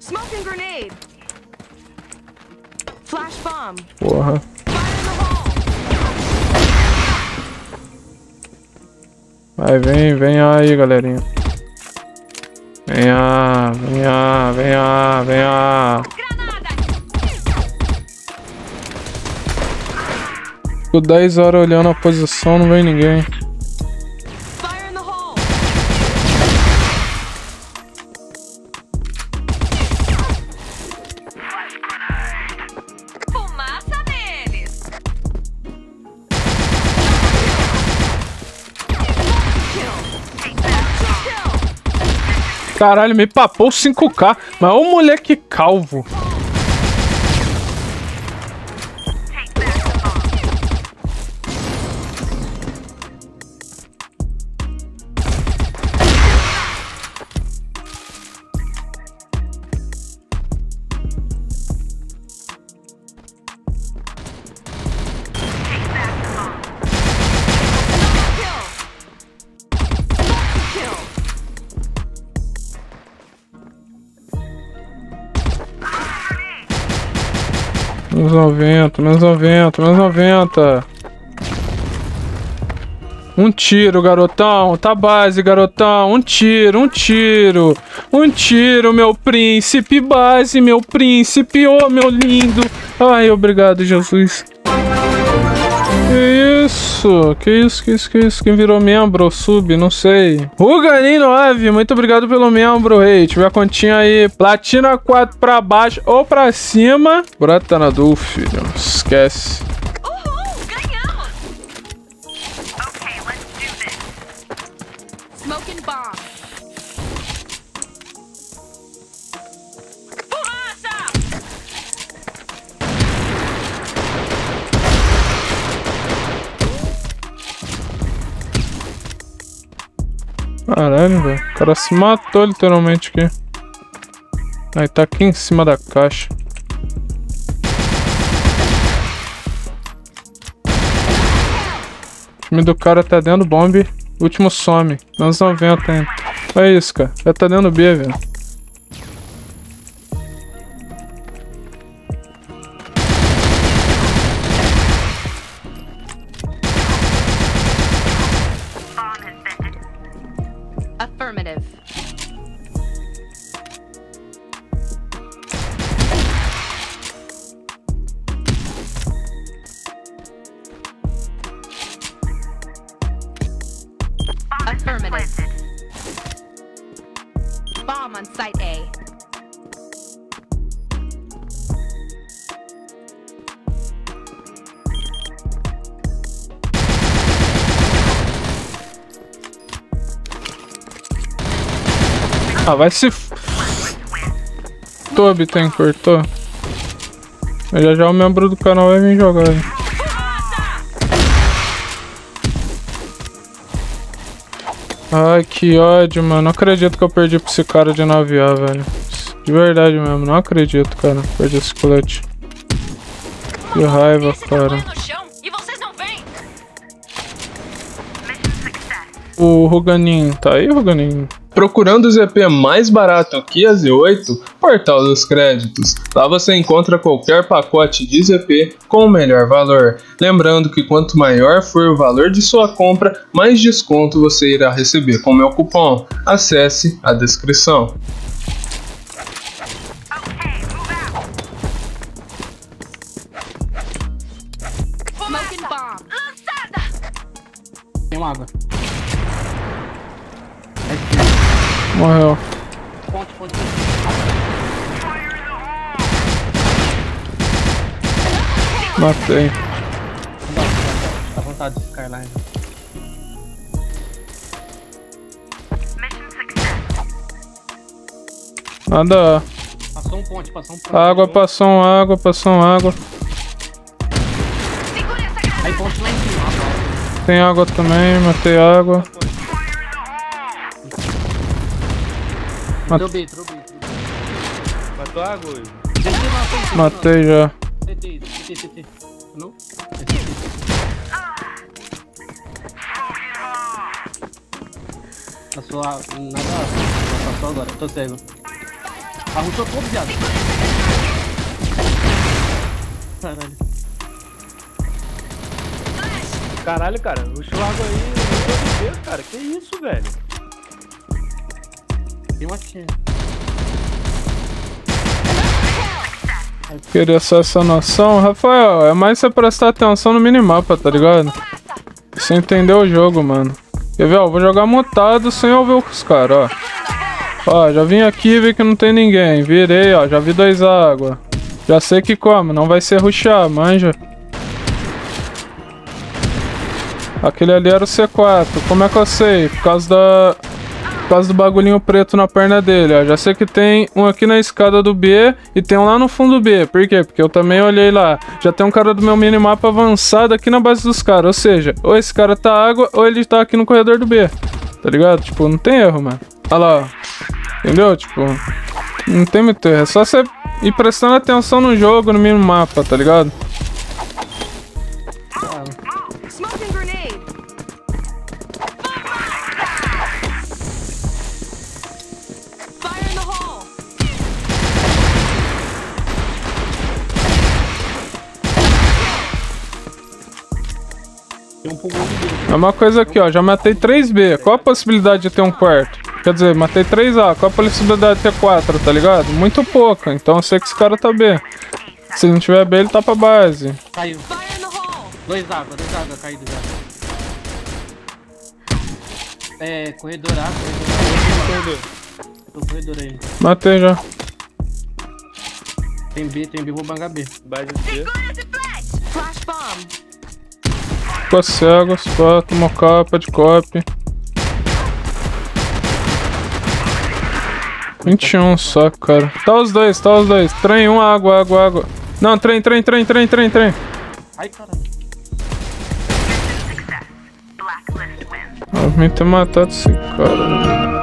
Smoking grenade. Flash bomb. Porra. Vai, vem, vem aí, galerinha. Venha, venha, venha, venha. Granada. Fico 10 horas olhando a posição, não vem ninguém. Caralho, me papou 5k. Mas ô moleque calvo. Menos 90, menos 90, menos 90. Um tiro, garotão. Tá base, garotão. Um tiro, um tiro. Um tiro, meu príncipe. Base, meu príncipe. Ô, meu lindo. Ai, obrigado, Jesus. Que isso? Que isso, que isso, que isso? Quem virou membro, sub, não sei. Ruganin 9, muito obrigado pelo membro, rei. Tiver a continha aí, platina 4 pra baixo ou pra cima. Buraco tá na dúvida, filho. Esquece. Uhul, this. Smoking bomb. Caralho, velho. O cara se matou literalmente aqui. Aí tá aqui em cima da caixa. O time do cara tá dentro bombe. Último some. Menos 90 ainda. É isso, cara. Já tá dentro B, velho. Affirmative. Bomb on site A. Ah, vai se. f- Tô, Bittencourt, tô. Já já o membro do canal vai vir jogar aí. Ai, que ódio, mano. Não acredito que eu perdi pra esse cara de 9A, velho. De verdade mesmo, não acredito, cara. Perdi esse colete. Que raiva, cara. O Ruganin, tá aí, Ruganin? Procurando o ZP mais barato que a Z8, Portal dos Créditos. Lá você encontra qualquer pacote de ZP com o melhor valor. Lembrando que quanto maior for o valor de sua compra, mais desconto você irá receber com meu cupom. Acesse a descrição. Tem uma água. Morreu. Ponte, ponte. Matei. Dá vontade de Skyline. Nada. Passou um ponte, passou um ponte. Água, Passou. passou um água, passou um água. Segura essa granada. Aí ponte lá em cima. Tem água também, matei água. Entrou B, entrou B. Matou água hoje. Em cima, Matei já. CT, CT, CT. Não? CT. Passou a... Nada... Passou agora, tô cego. Arruchou todo, viado. Caralho. Caralho, cara, o água aí, meu Deus, cara, que isso, velho? Tem uma. Queria só essa noção. Rafael, é mais você prestar atenção no minimapa, tá ligado? Você entender o jogo, mano. Quer ver, ó? Vou jogar mutado sem ouvir os caras, ó. Ó, já vim aqui e vi que não tem ninguém. Virei, ó. Já vi dois água. Já sei que como, não vai ser ruxar, manja. Aquele ali era o C4. Como é que eu sei? Por causa da... Causa do bagulhinho preto na perna dele, ó. Já sei que tem um aqui na escada do B e tem um lá no fundo do B. Por quê? Porque eu também olhei lá. Já tem um cara do meu minimapa avançado aqui na base dos caras. Ou seja, ou esse cara tá água ou ele tá aqui no corredor do B. Tá ligado? Tipo, não tem erro, mano. Olha lá, ó. Entendeu? Tipo, não tem muito erro. É só você ir prestando atenção no jogo, no minimapa, tá ligado? Tem um de. É uma coisa aqui, ó. Já matei 3B. Qual a possibilidade de ter um quarto? Quer dizer, matei 3A. Qual a possibilidade de ter 4, tá ligado? Muito pouca. Então eu sei que esse cara tá B. Se não tiver B, ele tá pra base. Caiu. Dois água, dois água caído já. É, corredor A, corredor A. Tô corredor aí. Matei já. Tem B, tem B, vou bangar B. Base bomb. Ficou cego, só tomou capa de copy. 21 só, cara. Tá os dois, tá os dois. Trem, um, água, água, água. Não, trem, trem, trem, trem, trem, trem. Ai, caralho. Eu vim ter matado esse cara.